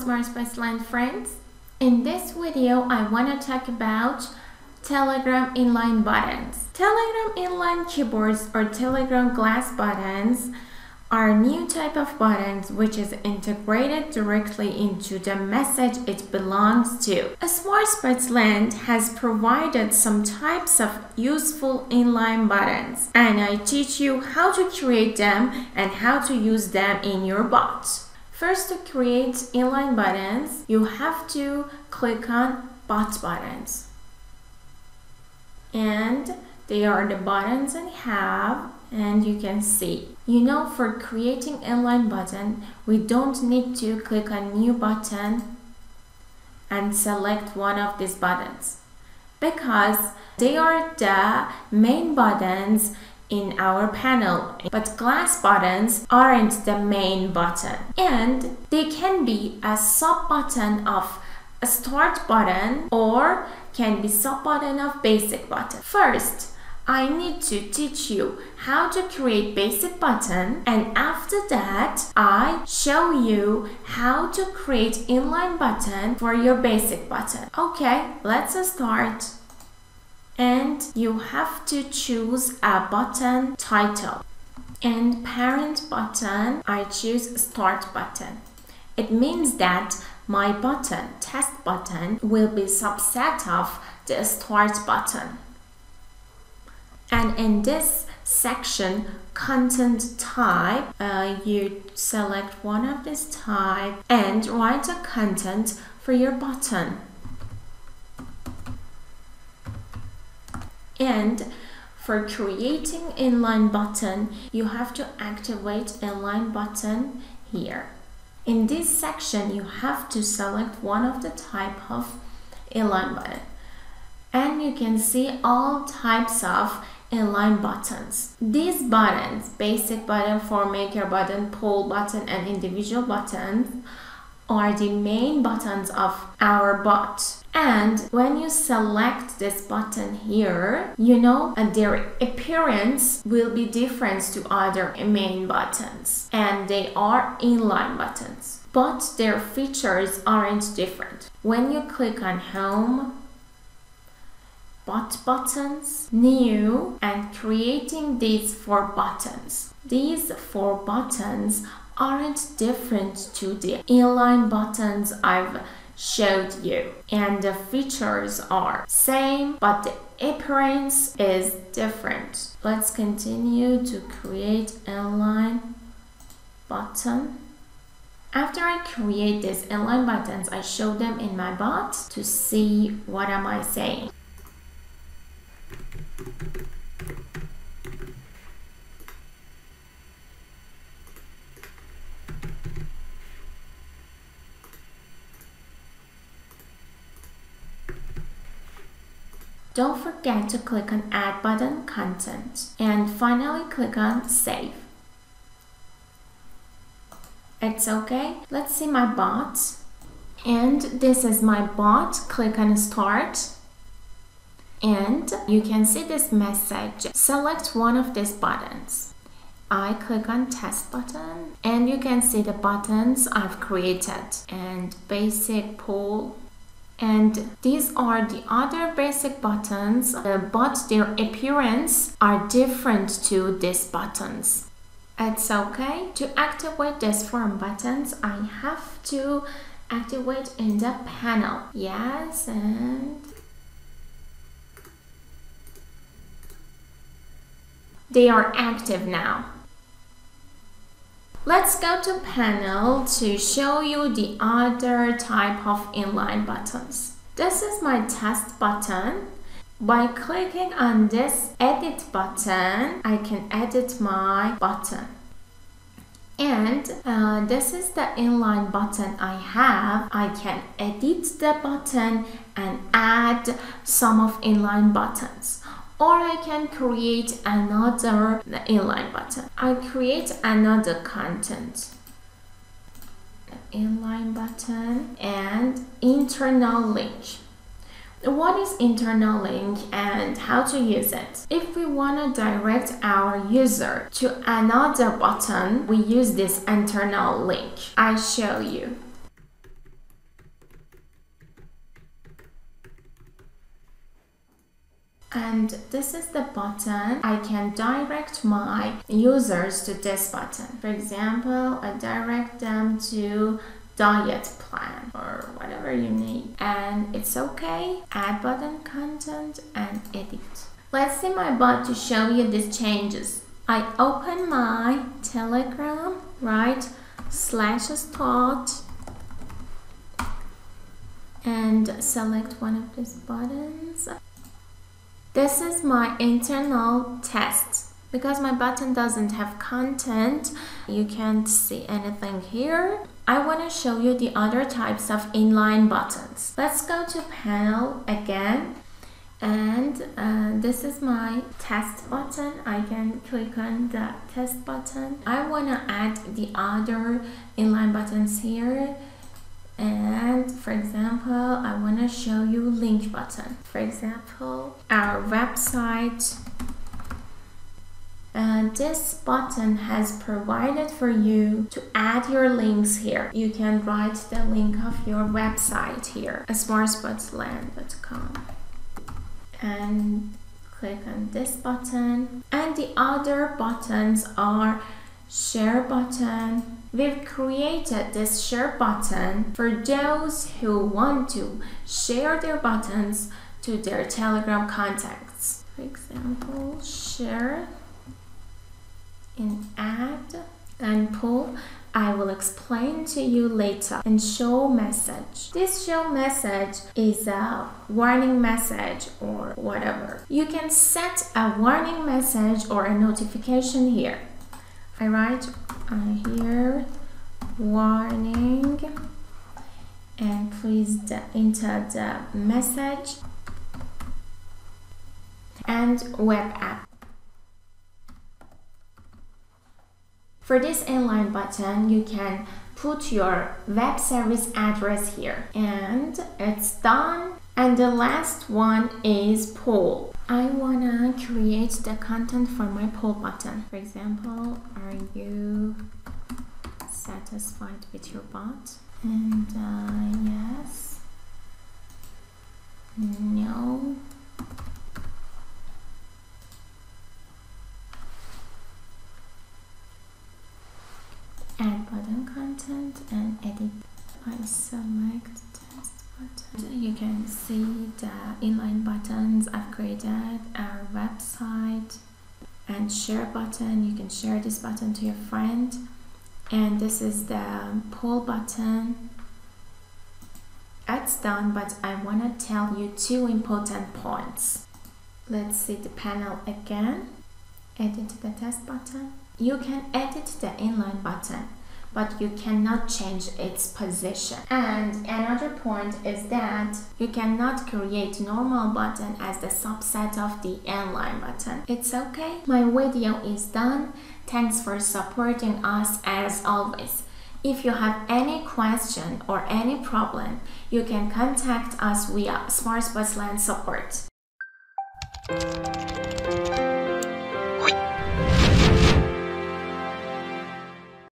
SmartBotsLand friends. In this video, I want to talk about Telegram inline buttons. Telegram inline keyboards or Telegram glass buttons are new type of buttons which is integrated directly into the message it belongs to. A SmartBotsLand has provided some types of useful inline buttons and I teach you how to create them and how to use them in your bot. First to create inline buttons, you have to click on bot buttons. And they are the buttons I have and you can see. You know for creating inline button, we don't need to click on new button and select one of these buttons because they are the main buttons in our panel but glass buttons aren't the main button. And they can be a sub button of a start button or can be sub button of basic button. First I need to teach you how to create basic button and after that I show you how to create inline button for your basic button. Okay, let's start and you have to choose a button title. And parent button I choose start button. It means that my button test button will be subset of the start button. And in this section content type uh, you select one of this type and write a content for your button And for creating inline button, you have to activate inline button here. In this section, you have to select one of the type of inline button. And you can see all types of inline buttons. These buttons, basic button, form maker button, poll button, and individual buttons are the main buttons of our bot. And when you select this button here, you know their appearance will be different to other main buttons. And they are inline buttons. But their features aren't different. When you click on home, bot buttons, new, and creating these four buttons. These four buttons aren't different to the inline buttons I've showed you. And the features are same but the appearance is different. Let's continue to create inline button. After I create these inline buttons I show them in my bot to see what am I saying Don't forget to click on Add button Content and finally click on Save. It's okay. Let's see my bot. And this is my bot. Click on Start. And you can see this message. Select one of these buttons. I click on test button and you can see the buttons I've created and basic poll and these are the other basic buttons uh, but their appearance are different to these buttons. It's okay to activate these form buttons. I have to activate in the panel. Yes and they are active now Let's go to panel to show you the other type of inline buttons. This is my test button. By clicking on this edit button, I can edit my button. And uh, this is the inline button I have. I can edit the button and add some of inline buttons or I can create another inline button. I create another content inline button and internal link. What is internal link and how to use it? If we want to direct our user to another button, we use this internal link. I show you. And this is the button. I can direct my users to this button. For example I direct them to diet plan or whatever you need. And it's okay. Add button content and edit. Let's see my bot to show you these changes. I open my telegram right slash start and select one of these buttons this is my internal test. Because my button doesn't have content, you can't see anything here. I want to show you the other types of inline buttons. Let's go to panel again. And uh, this is my test button. I can click on the test button. I want to add the other inline buttons here and for example I want to show you link button. For example our website. And this button has provided for you to add your links here. You can write the link of your website here smartbotsland.com and click on this button. And the other buttons are share button We've created this share button for those who want to share their buttons to their Telegram contacts. For example, share in add and poll. I will explain to you later. And show message. This show message is a warning message or whatever. You can set a warning message or a notification here. I write uh, here warning and please enter the message and web app. For this inline button, you can put your web service address here and it's done. And the last one is poll. I wanna create the content for my poll button. For example, are you satisfied with your bot? And uh, yes, no. Add button content and edit. I select you can see the inline buttons I've created, our website and share button. You can share this button to your friend. And this is the poll button. That's done, but I want to tell you two important points. Let's see the panel again. Edit the test button. You can edit the inline button but you cannot change its position. And another point is that you cannot create normal button as the subset of the inline button. It's okay. My video is done. Thanks for supporting us as always. If you have any question or any problem, you can contact us via Smart Land support.